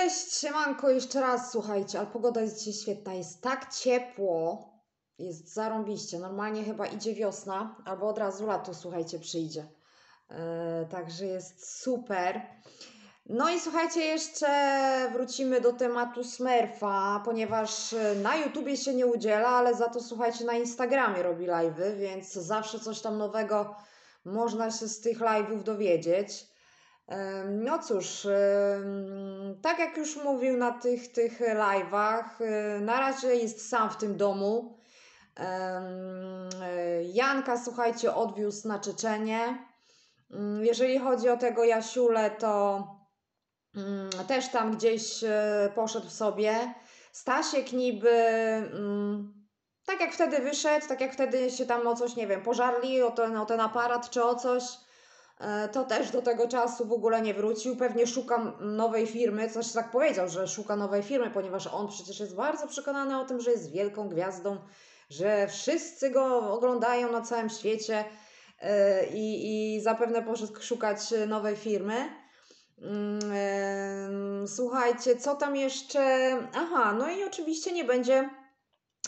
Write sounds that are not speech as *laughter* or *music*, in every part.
Cześć, siemanko, jeszcze raz słuchajcie, ale pogoda jest dzisiaj świetna, jest tak ciepło, jest zarąbiście, normalnie chyba idzie wiosna, albo od razu lato, słuchajcie, przyjdzie. Yy, także jest super. No i słuchajcie, jeszcze wrócimy do tematu Smurfa, ponieważ na YouTubie się nie udziela, ale za to słuchajcie, na Instagramie robi live'y, więc zawsze coś tam nowego można się z tych live'ów dowiedzieć. No cóż, tak jak już mówił na tych, tych live'ach, e, na razie jest sam w tym domu. E, Janka, słuchajcie, odwiózł na Czeczenię. Mm, Jeżeli chodzi o tego Jasiulę, to mm, też tam gdzieś e, poszedł sobie. Stasiek niby, mm, tak jak wtedy wyszedł, tak jak wtedy się tam o coś, nie wiem, pożarli o ten, o ten aparat czy o coś, to też do tego czasu w ogóle nie wrócił. Pewnie szuka nowej firmy, coś tak powiedział, że szuka nowej firmy, ponieważ on przecież jest bardzo przekonany o tym, że jest wielką gwiazdą, że wszyscy go oglądają na całym świecie e, i, i zapewne poszedł szukać nowej firmy. Mm, em, Słuchajcie, co tam jeszcze? Aha, no i oczywiście nie będzie.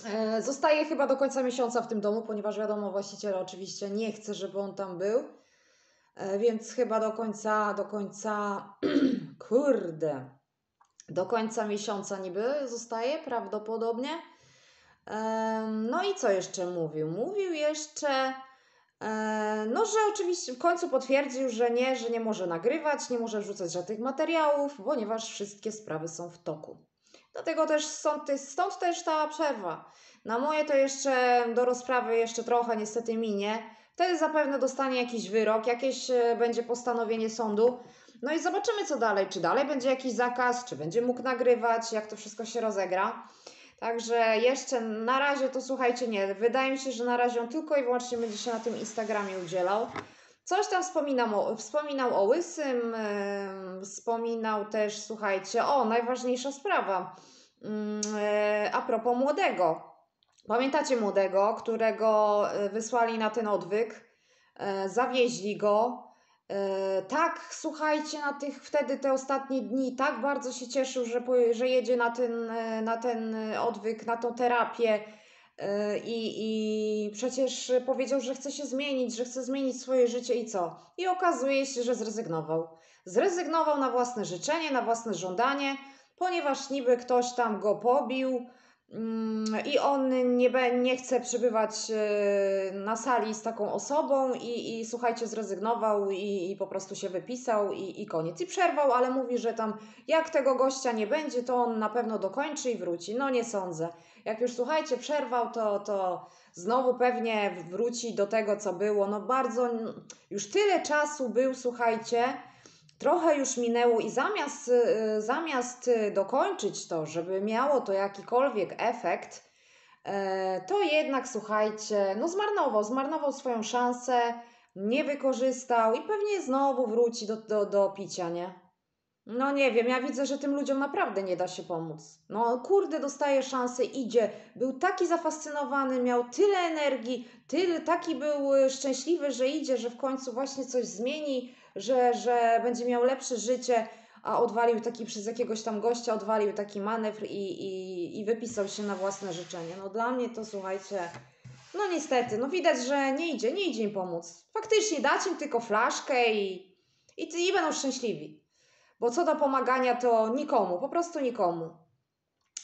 e, Zostaje chyba do końca miesiąca w tym domu, ponieważ wiadomo, właściciel oczywiście nie chce, żeby on tam był. E, Więc chyba do końca, do końca, *clears throat* kurde, do końca miesiąca niby zostaje prawdopodobnie. No i co jeszcze mówił? Mówił jeszcze, e, no że oczywiście w końcu potwierdził, że nie, że nie może nagrywać, nie może wrzucać żadnych materiałów, ponieważ wszystkie sprawy są w toku. Dlatego też stąd, stąd też ta przerwa. Na moje to jeszcze do rozprawy jeszcze trochę niestety minie. Wtedy zapewne dostanie jakiś wyrok, jakieś e, będzie postanowienie sądu. No i zobaczymy co dalej. Czy dalej będzie jakiś zakaz, czy będzie mógł nagrywać, jak to wszystko się rozegra. Także jeszcze na razie to słuchajcie, nie. Wydaje mi się, że na razie on tylko i wyłącznie będzie się na tym Instagramie udzielał. Coś tam wspominał o, wspominał o Łysym, em, wspominał też, słuchajcie, o, najważniejsza sprawa, e, a propos młodego. Pamiętacie młodego, którego e, wysłali na ten odwyk, e, zawieźli go. E, Tak, słuchajcie, na tych wtedy te ostatnie dni tak bardzo się cieszył, że, że jedzie na ten, na ten odwyk, na tą terapię. I, I przecież powiedział, że chce się zmienić, że chce zmienić swoje życie i co? I okazuje się, że zrezygnował. Zrezygnował na własne życzenie, na własne żądanie, ponieważ niby ktoś tam go pobił i on nie, be- nie chce przebywać e, na sali z taką osobą i, i słuchajcie, zrezygnował i, i po prostu się wypisał i, i koniec. I przerwał, ale mówi, że tam jak tego gościa nie będzie, to on na pewno dokończy i wróci. No nie sądzę. Jak już słuchajcie, przerwał, to, to znowu pewnie wróci do tego, co było. No bardzo, już tyle czasu był, słuchajcie, trochę już minęło i zamiast, y, zamiast y, dokończyć to, żeby miało to jakikolwiek efekt, e, to jednak, słuchajcie, no zmarnował, zmarnował swoją szansę, nie wykorzystał i pewnie znowu wróci do, do, do picia, nie? No nie wiem, ja widzę, że tym ludziom naprawdę nie da się pomóc. No kurde, dostaje szansę, idzie. Był taki zafascynowany, miał tyle energii, tyle, taki był y, szczęśliwy, że idzie, że w końcu właśnie coś zmieni, że, że będzie miał lepsze życie, a odwalił taki przez jakiegoś tam gościa, odwalił taki manewr i, i, i wypisał się na własne życzenie. No dla mnie to słuchajcie, no niestety, no widać, że nie idzie, nie idzie im pomóc. Faktycznie dać im tylko flaszkę i, i, i będą szczęśliwi. Bo co do pomagania, to nikomu, po prostu nikomu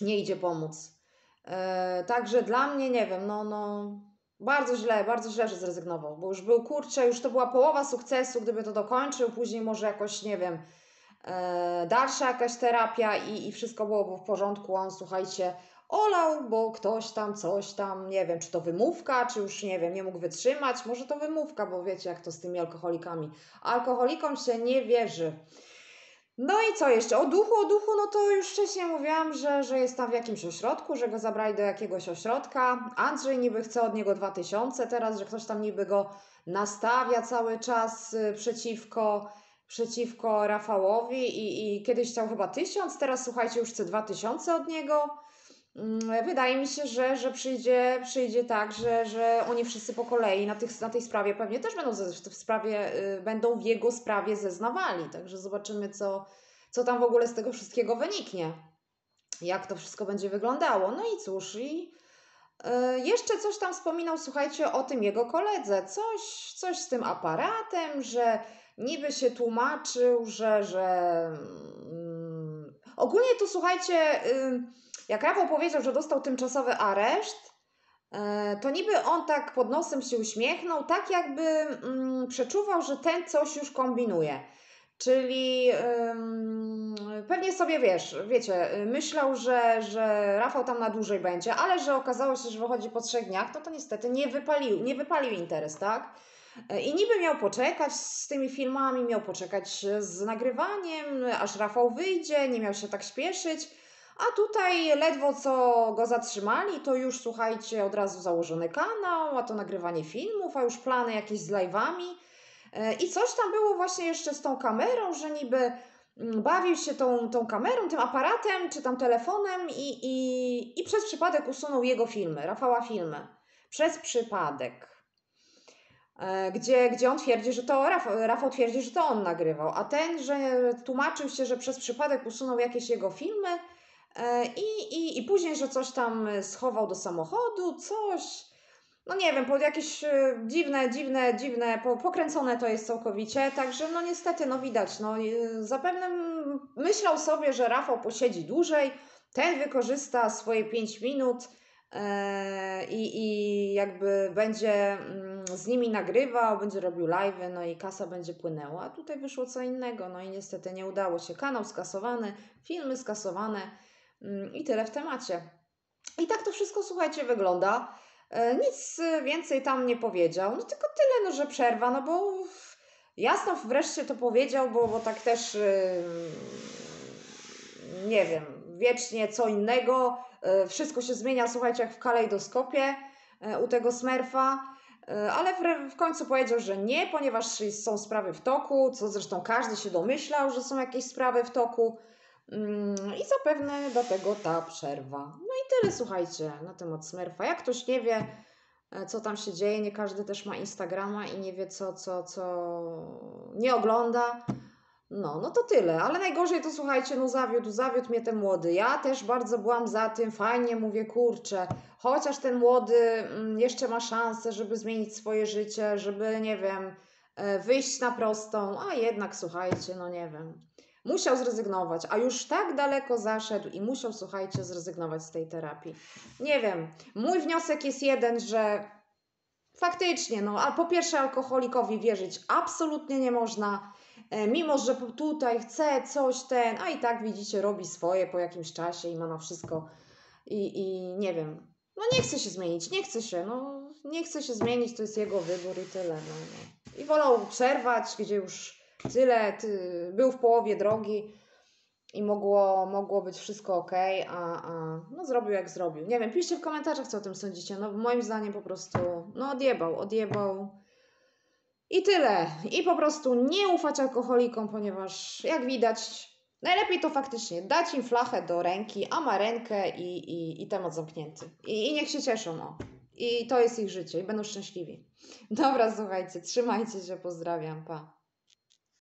nie idzie pomóc. E, także dla mnie, nie wiem, no, no, bardzo źle, bardzo źle, że zrezygnował, bo już był kurczę, już to była połowa sukcesu, gdyby to dokończył, później może jakoś, nie wiem, e, dalsza jakaś terapia i, i wszystko byłoby w porządku, on, słuchajcie, olał, bo ktoś tam, coś tam, nie wiem, czy to wymówka, czy już, nie wiem, nie mógł wytrzymać, może to wymówka, bo wiecie, jak to z tymi alkoholikami. Alkoholikom się nie wierzy. No i co jeszcze? O duchu, o duchu, no to już wcześniej mówiłam, że, że jest tam w jakimś ośrodku, że go zabrali do jakiegoś ośrodka. Andrzej niby chce od niego 2000 teraz, że ktoś tam niby go nastawia cały czas y, przeciwko, przeciwko Rafałowi i, i kiedyś chciał chyba 1000, teraz słuchajcie, już chce 2000 od niego. Mm, Wydaje mi się, że, że przyjdzie, przyjdzie tak, że, że oni wszyscy po kolei na, tych, na tej sprawie pewnie też będą w sprawie, y, będą w jego sprawie zeznawali. Także zobaczymy, co, co tam w ogóle z tego wszystkiego wyniknie, jak to wszystko będzie wyglądało. No i cóż, i yy, jeszcze coś tam wspominał, słuchajcie, o tym jego koledze, coś, coś z tym aparatem, że niby się tłumaczył, że, że yy, ogólnie to słuchajcie, yy, jak Rafał powiedział, że dostał tymczasowy areszt, E, to niby on tak pod nosem się uśmiechnął, tak jakby mm, przeczuwał, że ten coś już kombinuje. Czyli ym, pewnie sobie wiesz, wiecie, myślał, że, że Rafał tam na dłużej będzie, ale że okazało się, że wychodzi po trzech dniach, no to niestety nie wypalił, nie wypalił interes, tak? E, I niby miał poczekać z tymi filmami, miał poczekać z nagrywaniem, aż Rafał wyjdzie, nie miał się tak śpieszyć. A tutaj ledwo co go zatrzymali, to już słuchajcie, od razu założony kanał, a to nagrywanie filmów, a już plany jakieś z live'ami. E, I coś tam było właśnie jeszcze z tą kamerą, że niby mm, bawił się tą, tą kamerą, tym aparatem, czy tam telefonem i, i, i przez przypadek usunął jego filmy, Rafała filmy. Przez przypadek. E, gdzie, gdzie on twierdzi, że to Rafał, Rafał twierdzi, że to on nagrywał, a ten, że tłumaczył się, że przez przypadek usunął jakieś jego filmy, I, i, I później, że coś tam schował do samochodu, coś. No nie wiem, pod jakieś e, dziwne, dziwne, dziwne, pokręcone to jest całkowicie, także no niestety, no widać, no zapewne myślał sobie, że Rafał posiedzi dłużej, ten wykorzysta swoje 5 minut e, i, i jakby będzie mm, z nimi nagrywał, będzie robił live, no i kasa będzie płynęła, a tutaj wyszło co innego, no i niestety nie udało się, kanał skasowany, filmy skasowane, I tyle w temacie. I tak to wszystko, słuchajcie, wygląda. E, nic więcej tam nie powiedział. No tylko tyle, no, że przerwa, no bo jasno wreszcie to powiedział, bo, bo tak też nie wiem, wiecznie co innego. E, wszystko się zmienia, słuchajcie, jak w kalejdoskopie e, u tego smerfa. Ale w, w końcu powiedział, że nie, ponieważ są sprawy w toku, co zresztą każdy się domyślał, że są jakieś sprawy w toku. Mm, I zapewne dlatego ta przerwa. No i tyle, słuchajcie, na temat Smurfa. Jak ktoś nie wie, e, co tam się dzieje, nie każdy też ma Instagrama i nie wie, co, co, co nie ogląda. No, no to tyle. Ale najgorzej to słuchajcie, no zawiódł, zawiódł mnie ten młody. Ja też bardzo byłam za tym, fajnie mówię, kurczę, chociaż ten młody mm, jeszcze ma szansę, żeby zmienić swoje życie, żeby, nie wiem, e, wyjść na prostą, a jednak słuchajcie, no nie wiem musiał zrezygnować, a już tak daleko zaszedł i musiał, słuchajcie, zrezygnować z tej terapii. Nie wiem, mój wniosek jest jeden, że faktycznie, no, a po pierwsze alkoholikowi wierzyć absolutnie nie można, e, mimo że tutaj chce coś ten, a i tak widzicie, robi swoje po jakimś czasie i ma na wszystko i, i nie wiem, no nie chce się zmienić, nie chce się, no nie chce się zmienić, to jest jego wybór i tyle, no, no. I wolał przerwać, gdzie już tyle, ty, był w połowie drogi i mogło, mogło być wszystko ok, a, a no zrobił jak zrobił. Nie wiem, piszcie w komentarzach, co o tym sądzicie. No moim zdaniem po prostu, no odjebał, odjebał. I tyle. I po prostu nie ufać alkoholikom, ponieważ jak widać, najlepiej to faktycznie dać im flachę do ręki, a ma rękę i, i, i temat zamknięty. I, I niech się cieszą, no. I to jest ich życie i będą szczęśliwi. Dobra, słuchajcie, trzymajcie się, pozdrawiam, pa.